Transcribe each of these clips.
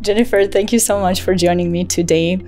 Jennifer, thank you so much for joining me today.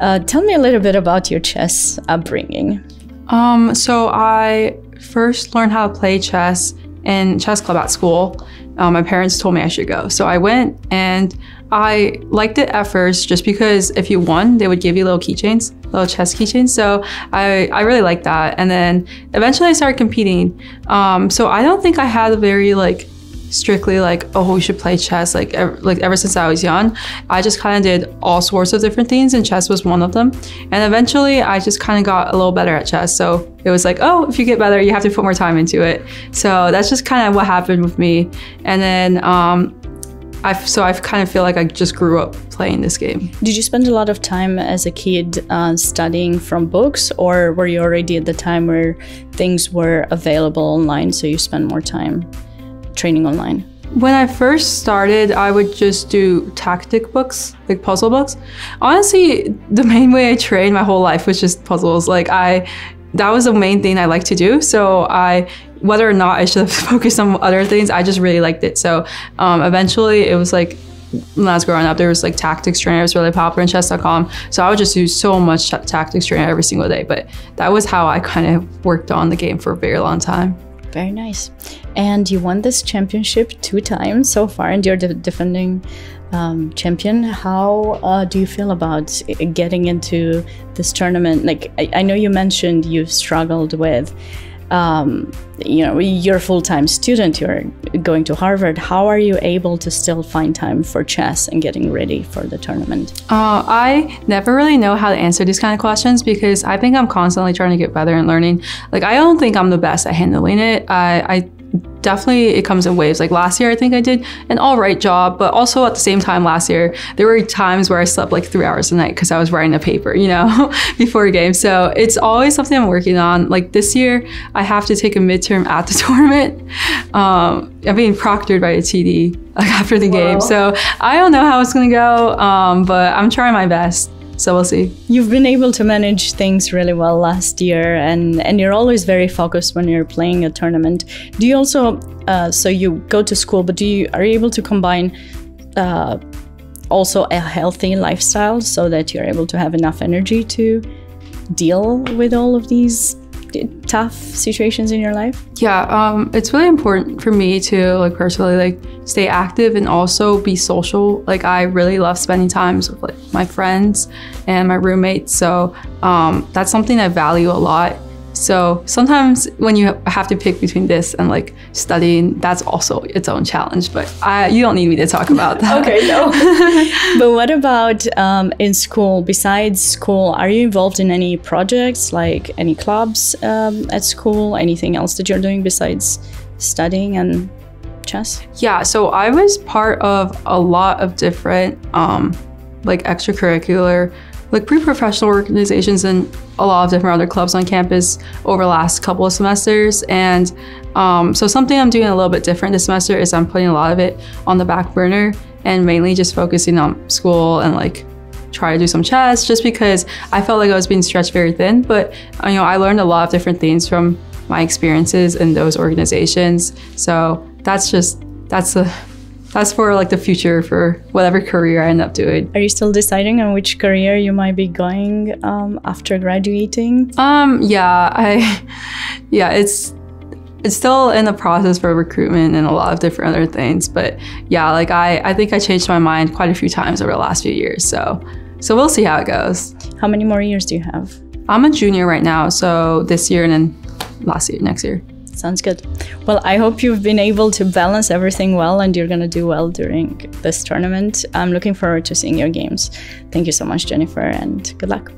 Uh, tell me a little bit about your chess upbringing. Um, so I first learned how to play chess in chess club at school. Um, my parents told me I should go, so I went, and I liked it at first just because if you won, they would give you little keychains, little chess keychains. So I I really liked that, and then eventually I started competing. Um, so I don't think I had a very like strictly like oh we should play chess like ever, like ever since I was young. I just kind of did all sorts of different things and chess was one of them. And eventually I just kind of got a little better at chess. So it was like oh if you get better you have to put more time into it. So that's just kind of what happened with me. And then um, I so I kind of feel like I just grew up playing this game. Did you spend a lot of time as a kid uh, studying from books, or were you already at the time where things were available online, so you spend more time training online? When I first started, I would just do tactic books, like puzzle books. Honestly, the main way I trained my whole life was just puzzles. Like I, that was the main thing I like to do. So I, whether or not I should have focused on other things, I just really liked it. So um, eventually, it was like when I was growing up, there was like tactics training was really popular in chess.com. So I would just do so much tactics training every single day. But that was how I kind of worked on the game for a very long time. Very nice. And you won this championship two times so far, and you're the defending um, champion. How uh, do you feel about getting into this tournament? Like, I, I know you mentioned you've struggled with um, you know you're a full-time student you're going to harvard how are you able to still find time for chess and getting ready for the tournament? Uh, i never really know how to answer these kind of questions because i think i'm constantly trying to get better and learning. Like i don't think i'm the best at handling it. I, I definitely it comes in waves. Like last year, I think I did an all right job, but also at the same time last year, there were times where I slept like three hours a night because I was writing a paper, you know, before a game. So it's always something I'm working on. Like this year, I have to take a midterm at the tournament. Um, I'm being proctored by a TD like after the game. So I don't know how it's gonna go, um, but I'm trying my best. So we'll see. You've been able to manage things really well last year, and and you're always very focused when you're playing a tournament. Do you also uh, so you go to school, but do you are you able to combine? Uh, also a healthy lifestyle so that you're able to have enough energy to deal with all of these tough situations in your life? Yeah, um, it's really important for me to like personally like stay active and also be social. Like I really love spending times with like my friends and my roommates. So um, that's something I value a lot. So sometimes when you have to pick between this and like studying, that's also its own challenge. But I, you don't need me to talk about that. okay, no. but what about um, in school? Besides school, are you involved in any projects, like any clubs um, at school? Anything else that you're doing besides studying and chess? Yeah, so I was part of a lot of different um, like extracurricular like pre-professional organizations and a lot of different other clubs on campus over the last couple of semesters. And um, so something I'm doing a little bit different this semester is I'm putting a lot of it on the back burner and mainly just focusing on school and like try to do some chess just because I felt like I was being stretched very thin. But you know, I learned a lot of different things from my experiences in those organizations. So that's just that's the that's for like the future for whatever career I end up doing. Are you still deciding on which career you might be going um, after graduating? Um, yeah, I, yeah, it's it's still in the process for recruitment and a lot of different other things. But yeah, like I, I think I changed my mind quite a few times over the last few years. So, so we'll see how it goes. How many more years do you have? I'm a junior right now, so this year and then last year, next year. Sounds good. Well, I hope you've been able to balance everything well and you're going to do well during this tournament. I'm looking forward to seeing your games. Thank you so much, Jennifer, and good luck.